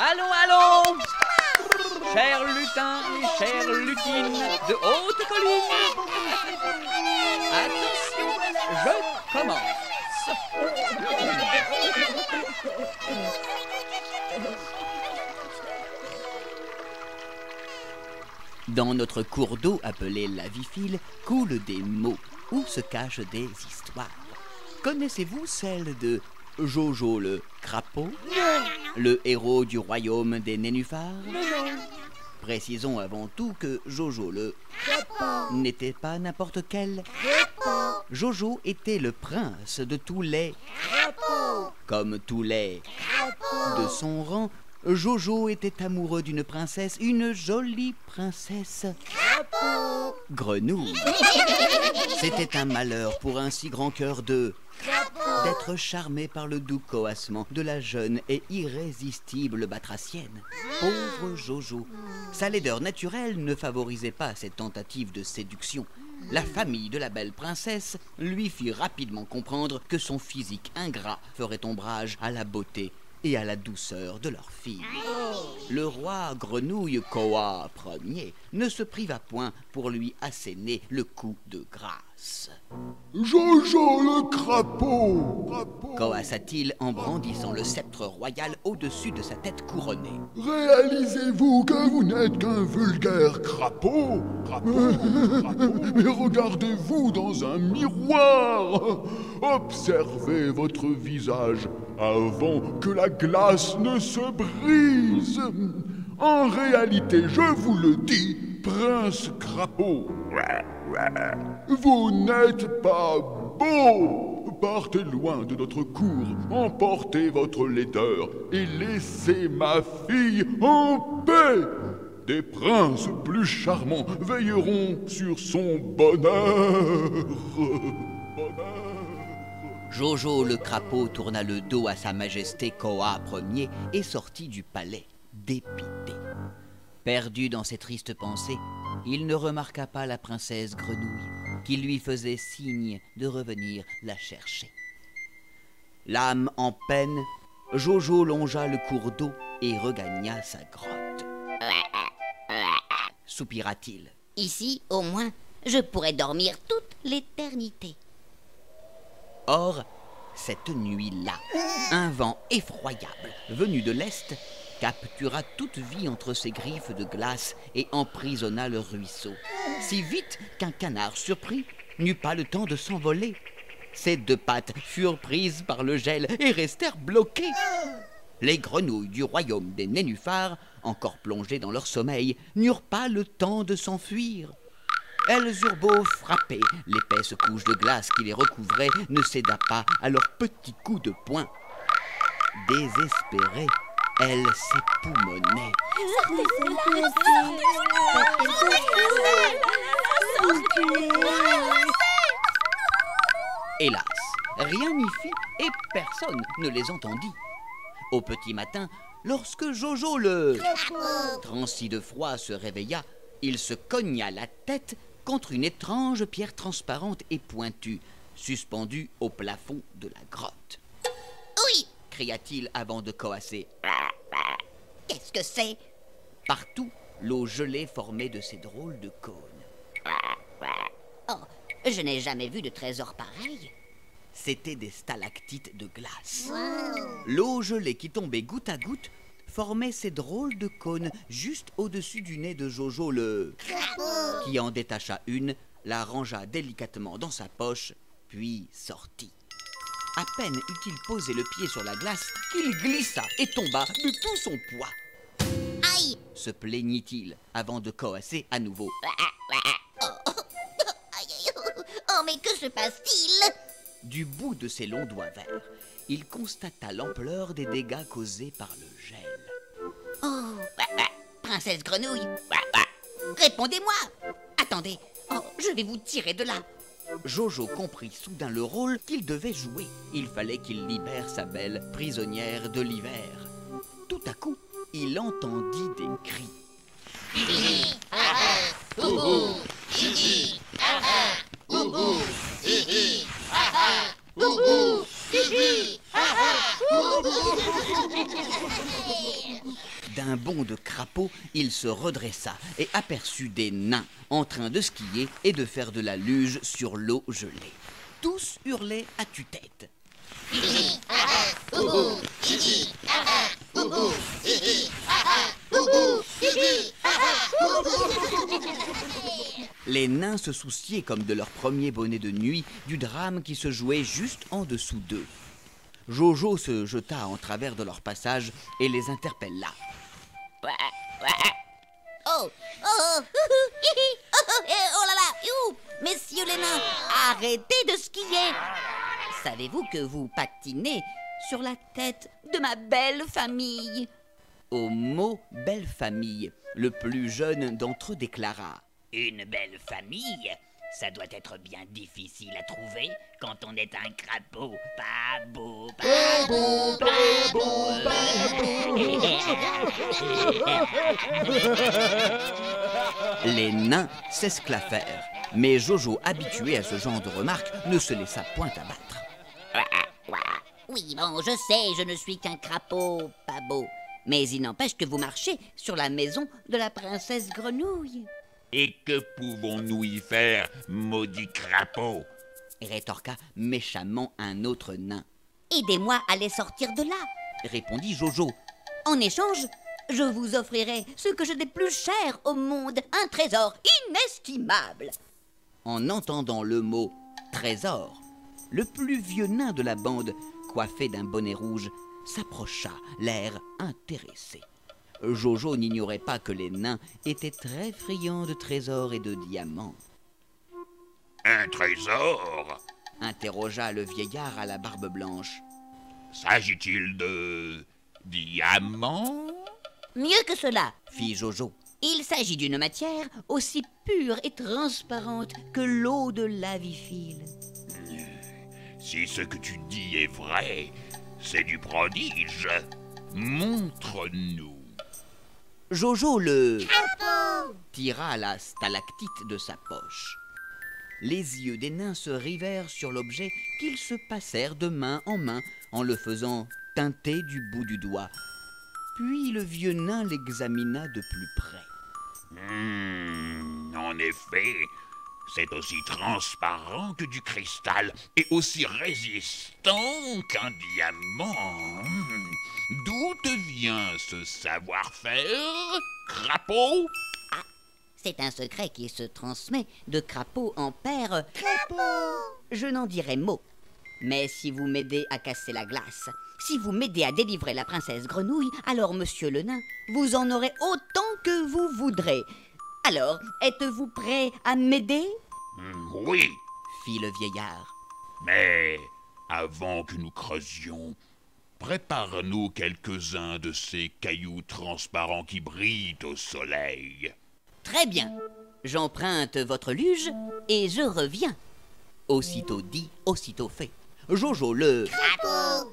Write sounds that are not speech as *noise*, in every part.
Allons, allons. Chers lutins et chères lutines de haute colline Attention, je commence. Dans notre cours d'eau appelé la Vifile coulent des mots. Où se cachent des histoires? Connaissez-vous celle de Jojo le crapaud Le héros du royaume des nénuphars Précisons avant tout que Jojo le n'était pas n'importe quel. Jojo était le prince de tous les comme tous les de son rang. Jojo était amoureux d'une princesse, une jolie princesse. Grenouille. C'était un malheur pour un si grand cœur de d'être charmé par le doux coassement de la jeune et irrésistible batracienne. Pauvre Jojo. Sa laideur naturelle ne favorisait pas cette tentative de séduction. La famille de la belle princesse lui fit rapidement comprendre que son physique ingrat ferait ombrage à la beauté et à la douceur de leur fille. Le roi grenouille Koa Ier ne se priva point pour lui asséner le coup de grâce. Jojo le crapaud. Coassa-t-il en brandissant le sceptre royal au-dessus de sa tête couronnée. Réalisez-vous que vous n'êtes qu'un vulgaire crapaud. Mais regardez-vous dans un miroir. Observez votre visage avant que la glace ne se brise En réalité, je vous le dis, prince crapaud, vous n'êtes pas beau Partez loin de notre cour, emportez votre laideur et laissez ma fille en paix. Des princes plus charmants veilleront sur son bonheur. Bonheur. Jojo le crapaud tourna le dos à sa majesté Koa Ier et sortit du palais, dépité. Perdu dans ses tristes pensées, il ne remarqua pas la princesse grenouille qui lui faisait signe de revenir la chercher. L'âme en peine, Jojo longea le cours d'eau et regagna sa grotte. *laughs* Soupira-t-il. Ici, au moins, je pourrais dormir toute l'éternité. Or, cette nuit-là, un vent effroyable, venu de l'Est, captura toute vie entre ses griffes de glace et emprisonna le ruisseau, si vite qu'un canard surpris n'eut pas le temps de s'envoler. Ses deux pattes furent prises par le gel et restèrent bloquées. Les grenouilles du royaume des nénuphars, encore plongées dans leur sommeil, n'eurent pas le temps de s'enfuir. Elles eurent beau frapper, l'épaisse couche de glace qui les recouvrait ne céda pas à leurs petits coups de poing. Désespérées, elles s'époumonaient. Hélas, rien n'y fit et personne ne les entendit. Au petit matin, lorsque Jojo le transi de froid se réveilla, il se cogna la tête contre une étrange pierre transparente et pointue, suspendue au plafond de la grotte. Oui, Cria-t-il avant de coasser. Qu'est-ce que c'est? Partout, l'eau gelée formait de ces drôles de cônes. Oh, je n'ai jamais vu de trésor pareil. C'étaient des stalactites de glace. L'eau gelée qui tombait goutte à goutte formait ces drôles de cônes juste au-dessus du nez de Jojo le... qui en détacha une, la rangea délicatement dans sa poche, puis sortit. À peine eut-il posé le pied sur la glace qu'il glissa et tomba de tout son poids. Aïe Se plaignit-il avant de coasser à nouveau. *laughs* Oh, mais que se passe-t-il? Du bout de ses longs doigts verts, il constata l'ampleur des dégâts causés par le gel. Oh, princesse grenouille Répondez-moi Attendez, oh, je vais vous tirer de là. Jojo comprit soudain le rôle qu'il devait jouer. Il fallait qu'il libère sa belle prisonnière de l'hiver. Tout à coup, il entendit des cris. Bond de crapaud, il se redressa et aperçut des nains en train de skier et de faire de la luge sur l'eau gelée. Tous hurlaient à tue-tête. Les nains se souciaient comme de leur premier bonnet de nuit du drame qui se jouait juste en dessous d'eux. Jojo se jeta en travers de leur passage et les interpella. Oh Oh Oh Oh, oh là là Youhou Messieurs les nains, arrêtez de skier. Savez-vous que vous patinez sur la tête de ma belle famille? Au mot belle famille, le plus jeune d'entre eux déclara. Une belle famille ça doit être bien difficile à trouver quand on est un crapaud. Pas beau, pas beau, pas beau. *laughs* Les nains s'esclaffèrent, mais Jojo, habitué à ce genre de remarques, ne se laissa point abattre. Oui, bon, je sais, je ne suis qu'un crapaud, pas beau. Mais il n'empêche que vous marchez sur la maison de la princesse Grenouille. Et que pouvons-nous y faire, maudit crapaud? Rétorqua méchamment un autre nain. Aidez-moi à les sortir de là, répondit Jojo. En échange, je vous offrirai ce que j'ai de plus cher au monde, un trésor inestimable. En entendant le mot trésor, le plus vieux nain de la bande, coiffé d'un bonnet rouge, s'approcha, l'air intéressé. Jojo n'ignorait pas que les nains étaient très friands de trésors et de diamants. Un trésor interrogea le vieillard à la barbe blanche. S'agit-il de diamants? Mieux que cela, fit Jojo. Il s'agit d'une matière aussi pure et transparente que l'eau de la vie Si ce que tu dis est vrai, c'est du prodige. Montre-nous. Jojo le tira la stalactite de sa poche. Les yeux des nains se rivèrent sur l'objet qu'ils se passèrent de main en main en le faisant teinter du bout du doigt. Puis le vieux nain l'examina de plus près. Hmm, en effet, c'est aussi transparent que du cristal et aussi résistant qu'un diamant. D'où ce savoir-faire, crapaud? Ah, c'est un secret qui se transmet de crapaud en père. Crapaud Je n'en dirai mot. Mais si vous m'aidez à casser la glace, si vous m'aidez à délivrer la princesse grenouille, alors, monsieur le nain, vous en aurez autant que vous voudrez. Alors, êtes-vous prêt à m'aider? Hmm, Oui, fit le vieillard. Mais avant que nous creusions, Prépare-nous quelques-uns de ces cailloux transparents qui brillent au soleil. Très bien. J'emprunte votre luge et je reviens. Aussitôt dit, aussitôt fait. Jojo le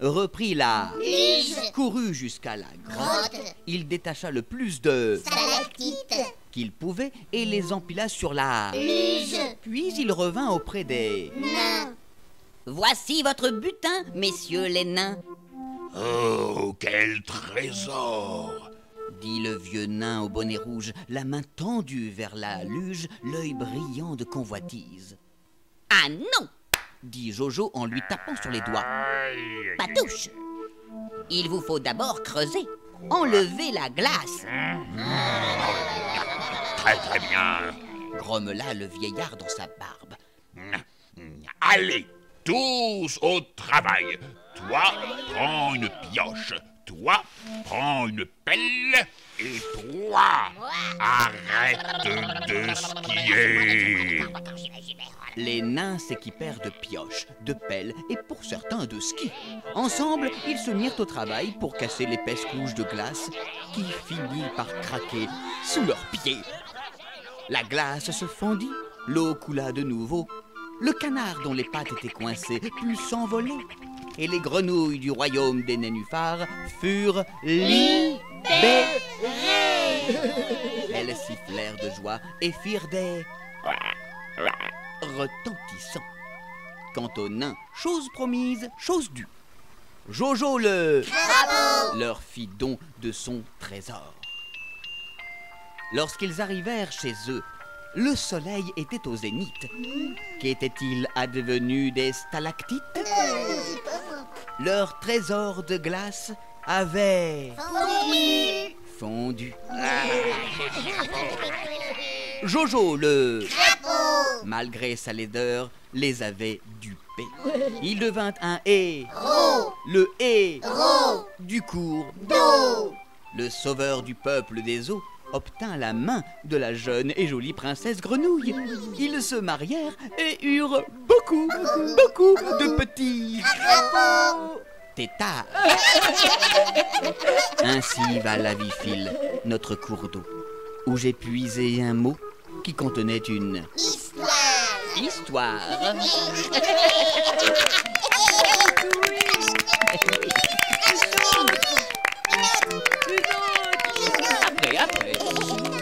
reprit la luge, courut jusqu'à la grotte. Il détacha le plus de qu'il pouvait et les empila sur la luge. Puis il revint auprès des nains. Voici votre butin, messieurs les nains. Oh, quel trésor dit le vieux nain au bonnet rouge, la main tendue vers la luge, l'œil brillant de convoitise. Ah non dit Jojo en lui tapant sur les doigts. Patouche Il vous faut d'abord creuser, enlever la glace. Très très bien grommela le vieillard dans sa barbe. Allez, tous au travail toi, prends une pioche. Toi, prends une pelle. Et toi, arrête de skier. Les nains s'équipèrent de pioches, de pelles et pour certains de skis. Ensemble, ils se mirent au travail pour casser l'épaisse couche de glace qui finit par craquer sous leurs pieds. La glace se fendit, l'eau coula de nouveau. Le canard dont les pattes étaient coincées put s'envoler et les grenouilles du royaume des nénuphars furent libérées. Elles sifflèrent de joie et firent des retentissants. Quant aux nains, chose promise, chose due. Jojo le leur fit don de son trésor. Lorsqu'ils arrivèrent chez eux, le soleil était au zénith. Qu'était-il advenu des stalactites? Leur trésor de glace avait fondu. *laughs* Jojo, le malgré sa laideur, les avait dupés. Il devint un héros, le héros du cours d'eau. Le sauveur du peuple des eaux obtint la main de la jeune et jolie princesse grenouille. Ils se marièrent et eurent beaucoup, beaucoup de petits tétards. *laughs* Ainsi va la vie file, notre cours d'eau, où j'ai puisé un mot qui contenait une Histoire histoire. *laughs* Average.